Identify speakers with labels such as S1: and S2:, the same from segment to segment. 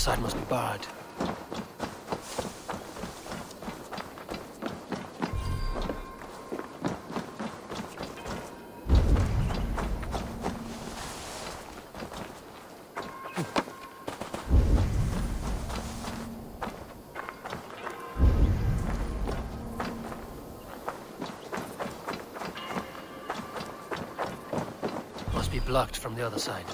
S1: side must be barred. Must be blocked from the other side.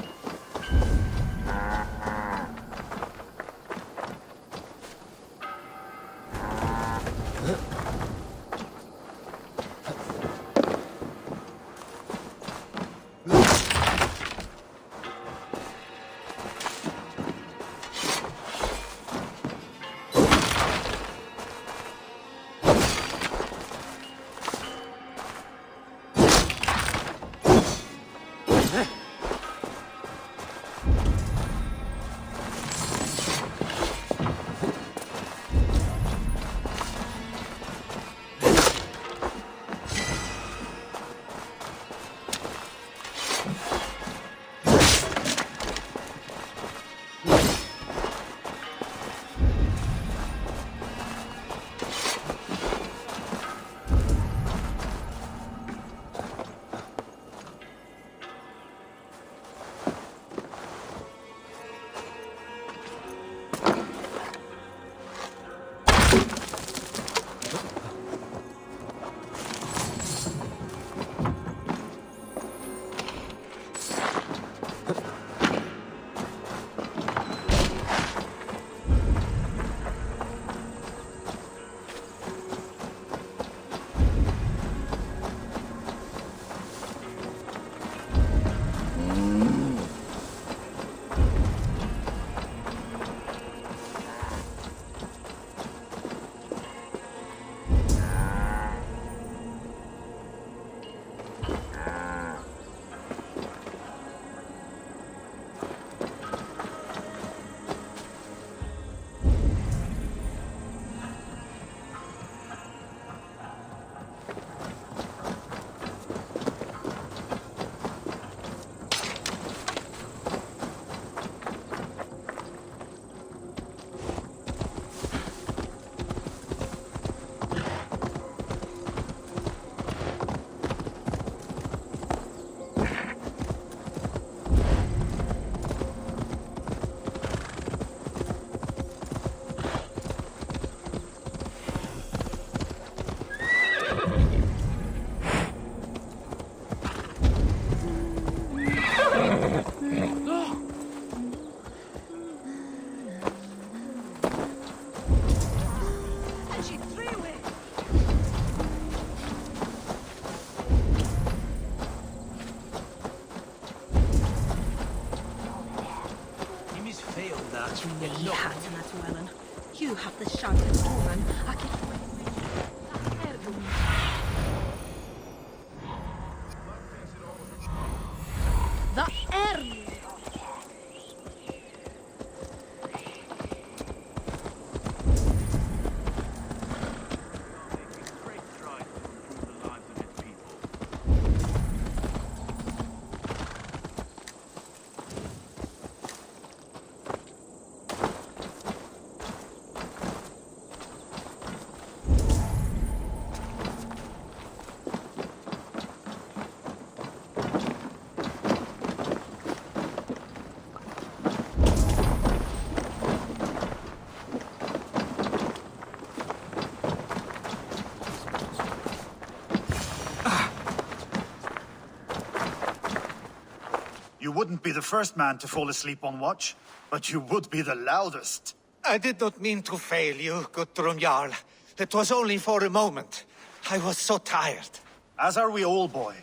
S2: Wouldn't be the first man to fall asleep on watch, but you would be the loudest.
S3: I did not mean to fail you, Guthrum Jarl. It was only for a moment. I was so tired.
S2: As are we all, boy.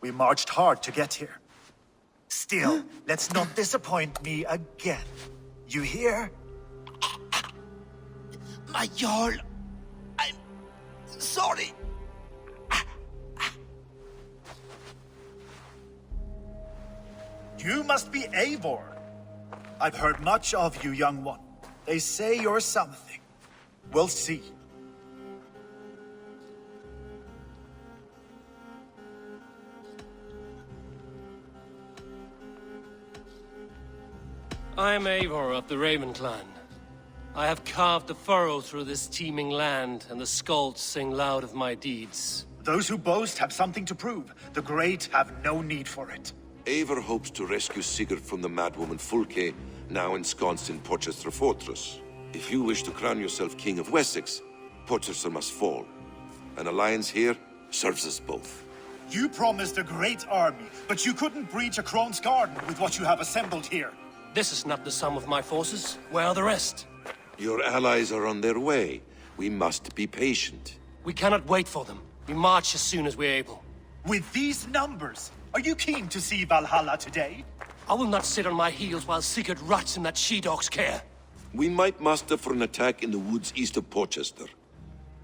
S2: We marched hard to get here. Still, let's not disappoint me again. You hear?
S3: My Jarl, I'm sorry.
S2: You must be Eivor. I've heard much of you, young one. They say you're something. We'll see.
S4: I am Eivor of the Raven clan. I have carved a furrow through this teeming land, and the skulls sing loud of my deeds.
S2: Those who boast have something to prove. The great have no need for it.
S5: Eivor hopes to rescue Sigurd from the madwoman Fulke, now ensconced in Porchester Fortress. If you wish to crown yourself King of Wessex, Porchester must fall. An alliance here serves us both.
S2: You promised a great army, but you couldn't breach a crone's garden with what you have assembled here.
S4: This is not the sum of my forces. Where are the rest?
S5: Your allies are on their way. We must be patient.
S4: We cannot wait for them. We march as soon as we're able.
S2: With these numbers, are you keen to see Valhalla today?
S4: I will not sit on my heels while Sigurd rots in that she-dog's care.
S5: We might muster for an attack in the woods east of Porchester.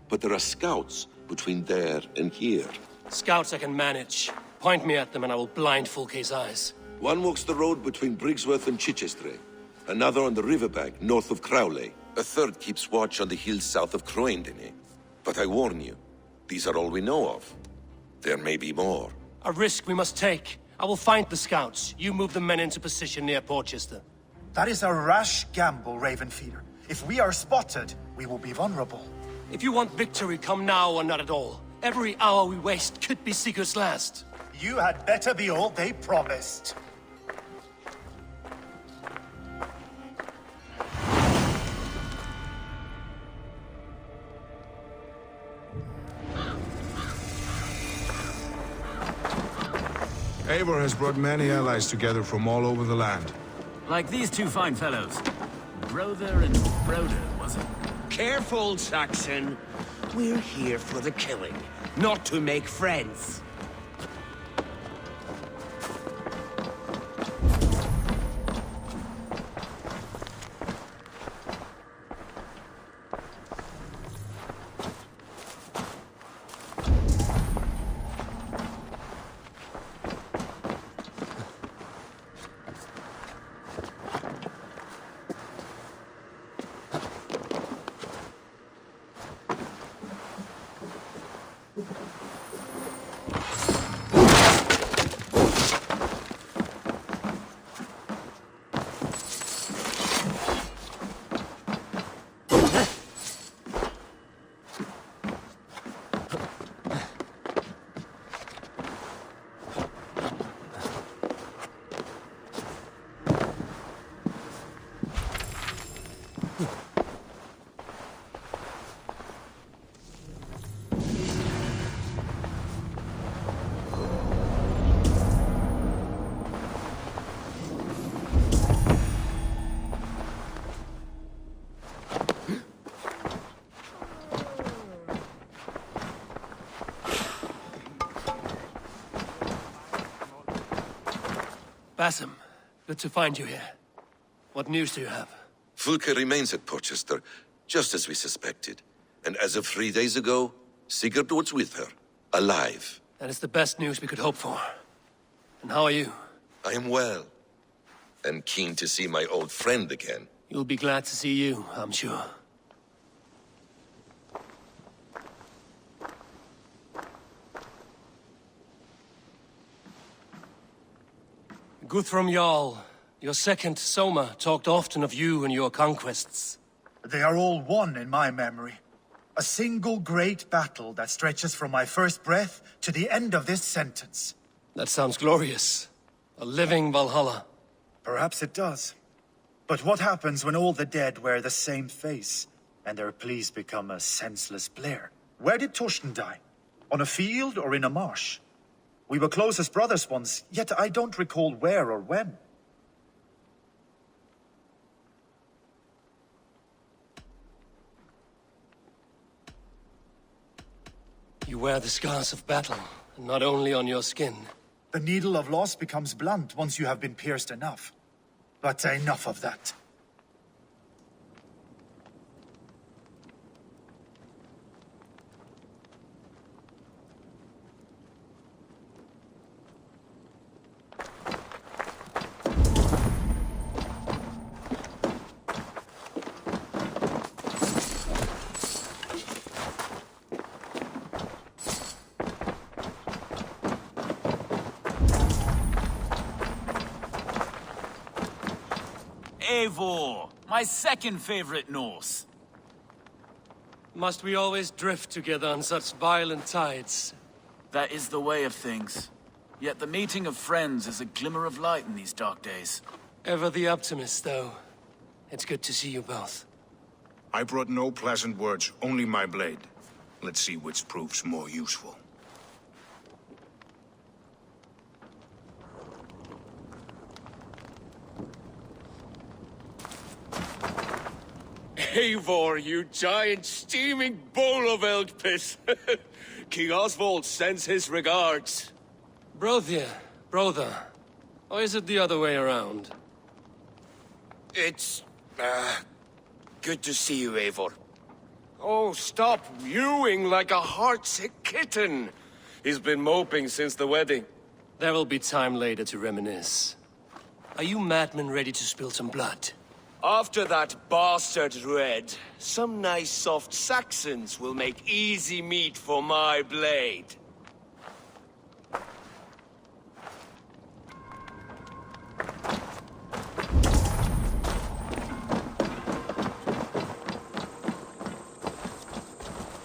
S5: But there are scouts between there and here.
S4: Scouts I can manage. Point me at them and I will blind Fulke's eyes.
S5: One walks the road between Briggsworth and Chichester. Another on the riverbank north of Crowley. A third keeps watch on the hills south of Croendene. Eh? But I warn you, these are all we know of. There may be more.
S4: A risk we must take. I will find the scouts. You move the men into position near Porchester.
S2: That is a rash gamble, Ravenfeeder. If we are spotted, we will be vulnerable.
S4: If you want victory, come now or not at all. Every hour we waste could be Seeker's last.
S2: You had better be all they promised.
S6: Eivor has brought many allies together from all over the land.
S7: Like these two fine fellows. Brother and Broder, was it?
S8: Careful, Saxon. We're here for the killing, not to make friends.
S4: Basim, good to find you here. What news do you have?
S5: Fulke remains at Porchester, just as we suspected. And as of three days ago, Sigurd was with her, alive.
S4: That is the best news we could hope for. And how are you?
S5: I am well, and keen to see my old friend again.
S4: You'll be glad to see you, I'm sure. Guthrum Jarl, your second Soma talked often of you and your conquests.
S2: They are all one in my memory. A single great battle that stretches from my first breath to the end of this sentence.
S4: That sounds glorious. A living Valhalla.
S2: Perhaps it does. But what happens when all the dead wear the same face, and their pleas become a senseless blare? Where did Torsten die? On a field or in a marsh? We were close as brothers once, yet I don't recall where or when.
S4: You wear the scars of battle, and not only on your skin.
S2: The needle of loss becomes blunt once you have been pierced enough. But enough of that.
S7: Eivor, my second favorite Norse.
S4: Must we always drift together on such violent tides?
S7: That is the way of things. Yet the meeting of friends is a glimmer of light in these dark days.
S4: Ever the optimist, though. It's good to see you both.
S6: I brought no pleasant words, only my blade. Let's see which proves more useful.
S8: Eivor, you giant steaming bowl of elk piss. King Oswald sends his regards.
S4: Brother, brother. Or is it the other way around?
S8: It's, uh, good to see you, Eivor. Oh, stop mewing like a heartsick kitten. He's been moping since the wedding.
S4: There will be time later to reminisce. Are you madmen ready to spill some blood?
S8: After that bastard Red, some nice soft Saxons will make easy meat for my blade.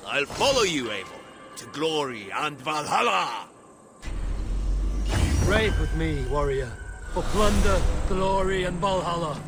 S9: I'll follow you, Eivor, to glory and Valhalla!
S4: Brave with me, warrior. For plunder, glory, and Valhalla.